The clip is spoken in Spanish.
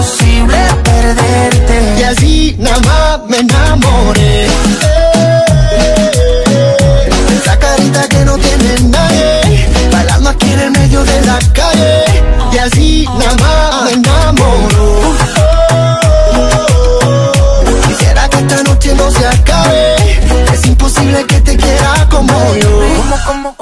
imposible perderte. Y así nada más me enamoré. Esa carita que no tiene nadie, bailando aquí en el medio de la calle. Y así nada más me enamoro. Quisiera que esta noche no se acabe. Es imposible que te quiera como yo. Como, como,